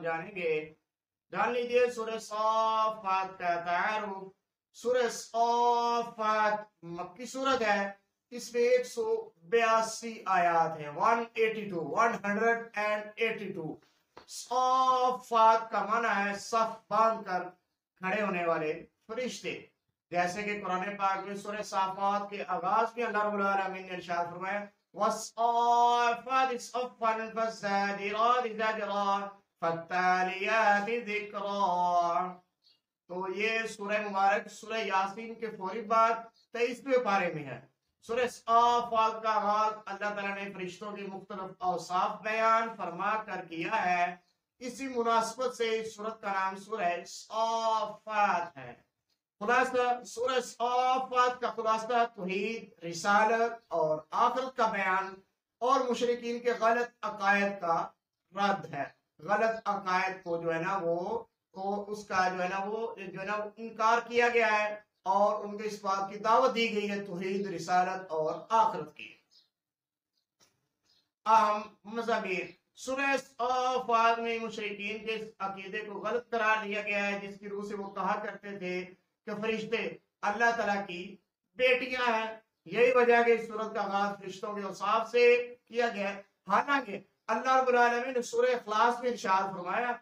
जानेंगे। जान लीजिए का तारुफ। मक्की सूरत है। इसमें एक सौ बयासी आयात है। 182 182 साफात का माना है, सफ बाँध कर खड़े होने वाले फरिश्ते। जैसे कि कुरान पाक में सूरह साफात के आगाज़ में अल्लाह रब्बुल आलमीन ने इरशाद फरमाया, वस्साफात सफ़न फस्सादिरात ज़जरा फत्तालियात ज़िक्रा. तो ये सूरह मुबारक, सूरह यासीन के फौरी बाद तेईसवें पारे में है। सूरह साफात का आगाज़ अल्लाह ताला ने फरिश्तों की मुख्तलिफ़ औसाफ बयान फरमा कर किया है। इसी मुनासबत से इस सूरत का नाम सूरह साफात है। खुलासा का खुलासा रिसालत और आखिरत का बयान, और मुशरकिन के गलत अकायद का रद्द है। गलत अकायद को जो है ना वो, को उसका जो है ना वो, जो है ना इनकार किया गया है, और उनके इस बात की दावत दी गई है, तोहीद, रिसालत और आखिरत की। अहम में मुशरकिन के अकीदे को गलत करार दिया गया है, जिसकी रूह से वो कहा करते थे कि फरिश्ते, अल्लाह तला की बेटियाँ हैं। यही वजह के सूरत का आगाज़ फरिश्तों के औसाफ से किया गया हालाँकि अल्लाह रब्बुल आलमीन ने सूरह इखलास में इरशाद फरमाया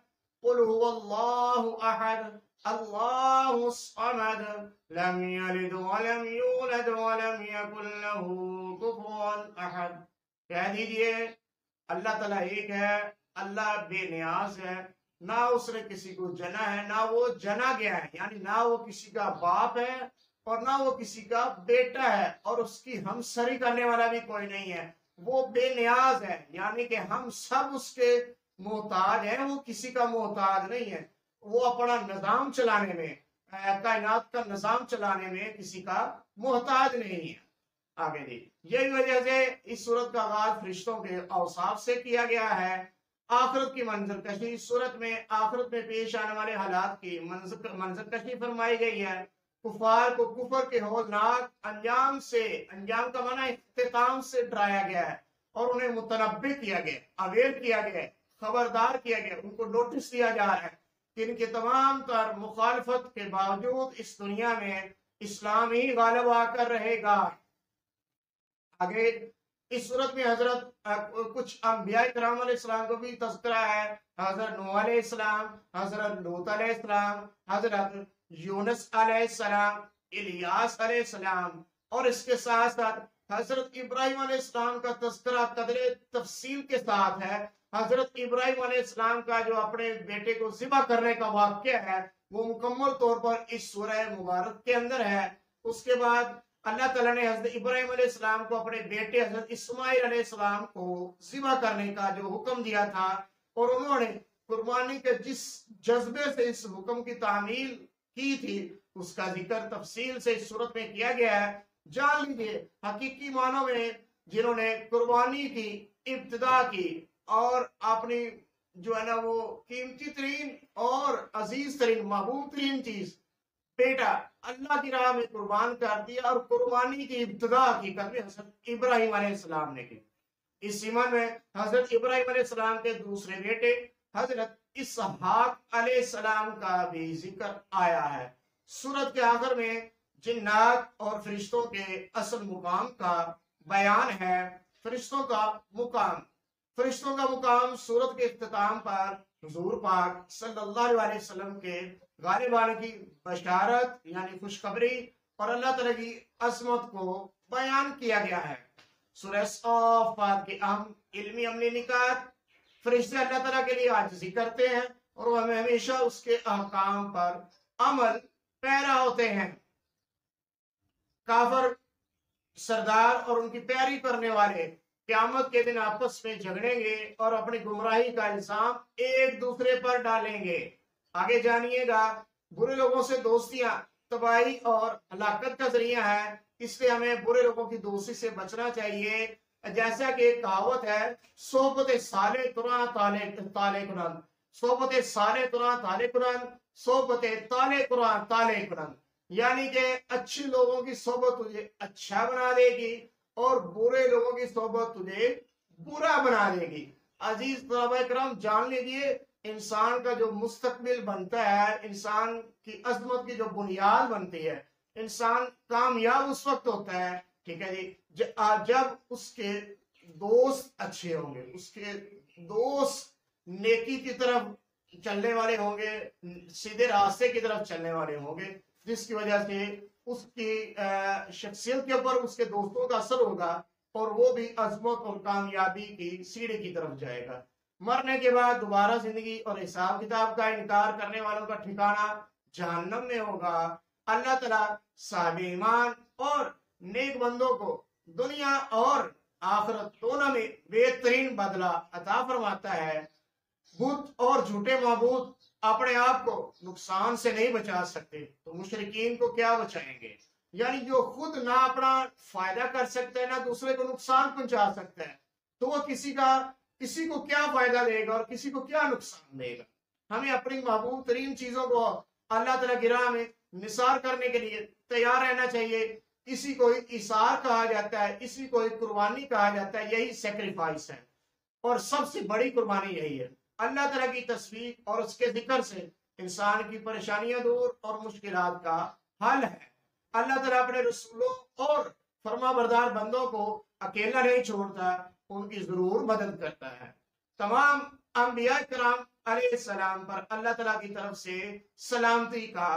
कह दीजिए, अल्लाह तला एक है, अल्लाह बेनियाज है। ना उसने किसी को जना है, ना वो जना गया है। यानी ना वो किसी का बाप है और ना वो किसी का बेटा है और उसकी हम सरी करने वाला भी कोई नहीं है। वो बेनियाज है, यानी कि हम सब उसके मोहताज हैं, वो किसी का मोहताज नहीं है। वो अपना निज़ाम चलाने में कायनात का निज़ाम चलाने में किसी का मोहताज नहीं है। आगे देखिए, यही वजह से इस सूरत का आगाज़ फरिश्तों के औसाफ से किया गया है। आखरत की मंजर कशी सूरत में, आखरत में पेश आने वाले हालात की मंजर कशी फरमाई गई है। कुफार को कुफर के होलनाक अंजाम से, अंजाम का माना इख्ताम से डराया गया है और उन्हें मुतनबे किया गया अवेयर किया गया, खबरदार किया गया, उनको नोटिस दिया जा रहा है कि इनके तमाम तर मुखालफत के बावजूद इस दुनिया में इस्लाम ही गालब आकर रहेगा। आगे इस सूरत में हज़रत कुछ अम्बिया कराम को भी तस्करा है। हज़रत नूह इस्लाम हज़रत लूत इस्लाम हज़रत यूनस सलाम, इलियास और इसके साथ साथ हज़रत इब्राहिम इस्लाम का तस्करा कदर तफसील के साथ है। हज़रत इब्राहिम इस्लाम का जो अपने बेटे को जिबा करने का वाक्य है, वो मुकम्मल तौर पर इस सूरह मुबारक के अंदर है। उसके बाद अल्लाह ताला ने हज़रत इब्राहिम अलैहिस्सलाम को अपने बेटे हज़रत इस्माइल अलैहिस्सलाम को जिबा करने का जो हुक्म दिया था, और उन्होंने कुर्बानी के जिस जज्बे से, इस हुक्म की तामील की थी, उसका ज़िक्र तफसील से इस सूरत में किया गया है। जान लीजिए, हकीकी मानों में जिन्होंने कुर्बानी की, इब्तदा की, और अपनी जो है ना वो कीमती तरीन और अज़ीज़ तरीन, महबूब तरीन चीज़ बेटा, अल्लाह की राह में कुर्बान कर दिया और कुर्बानी की इब्तदा की कभी हज़रत इब्राहिम अलैहिस्सलाम ने की। इस सीमन में हज़रत इब्राहिम अलैहिस्सलाम के दूसरे बेटे, हज़रत इसहाक अलैहिस्सलाम का भी ज़िक्र आया है। सूरत के आखिर में जिन्नात और फरिश्तों के असल मुकाम का बयान है। फरिश्तों का मुकाम, फरिश्तों का मुकाम सूरत के अख्ताम पर हजूर पाक वसल्लम के गालिब आने की बशारत यानी खुशखबरी और अल्लाह तला की असमत को बयान किया गया है। के अहम इल्मी अमली निकात फरिश्ते अल्लाह तला के लिए आजी करते हैं और वह हमें हमेशा उसके अहकाम पर अमल पैरा होते हैं। काफर सरदार और उनकी प्यारी करने वाले क्यामत के दिन आपस में झगड़ेंगे और अपनी गुमराही का इल्ज़ाम एक दूसरे पर डालेंगे। आगे जानिएगा। बुरे लोगों से दोस्तियाँ, तबाही और हलाकत का ज़रिया है। इसलिए हमें बुरे लोगों की दोस्ती से बचना चाहिए। जैसा कि कहावत है सोबत साले तुरा ताले ताले कुरान सोबत साले तुरा ताले कुरान सोबत ताले कुरान ताले कुरान यानी कि अच्छे लोगों की सोबत तुझे अच्छा बना देगी और बुरे लोगों की सोबत तुझे बुरा बना देगी। अज़ीज़ करम जान लीजिए इंसान का जो मुस्तकबिल बनता है, इंसान की अजमत की जो बुनियाद बनती है, इंसान कामयाब उस वक्त होता है, ठीक है जी जब उसके दोस्त अच्छे होंगे, उसके दोस्त नेकी की तरफ़ चलने वाले होंगे, सीधे रास्ते की तरफ़ चलने वाले होंगे, जिसकी वजह से उसकी शख्सियत के ऊपर उसके दोस्तों का असर होगा और वो भी अजमत और कामयाबी की सीढ़ी की तरफ़ जाएगा। मरने के बाद दोबारा ज़िंदगी और हिसाब किताब का इनकार करने वालों का ठिकाना जहन्नम में होगा। अल्लाह तला साहब और नेक बंदों को दुनिया और आखिरत दोनों में बेहतरीन बदला अता फरमाता है। बुत और झूठे महबूद अपने आप को नुकसान से नहीं बचा सकते तो मुशरकिन को क्या बचाएँगे? यानी जो खुद ना अपना फ़ायदा कर सकता है, ना दूसरे को नुकसान पहुँचा सकता है तो वो किसी का किसी को क्या फ़ायदा देगा और किसी को क्या नुकसान देगा? हमें अपनी महबूब तरीन चीज़ों को अल्लाह तला गिरा में निसार करने के लिए तैयार रहना चाहिए। इसी को इसार कहा जाता है, इसी को कुर्बानी कहा जाता है, यही सेक्रीफाइस है। और सबसे बड़ी कुर्बानी यही है। अल्लाह तला की तस्वीर और उसके ज़िक्र से इंसान की परेशानियाँ दूर और मुश्किल का हल है। अल्लाह तला अपने रसूलों और फर्मा बरदार बंदों को अकेला नहीं छोड़ता। उनकी ज़रूर मदद करता है। तमाम अम्बिया कराम सलाम पर अल्लाह तला की तरफ़ से सलामती का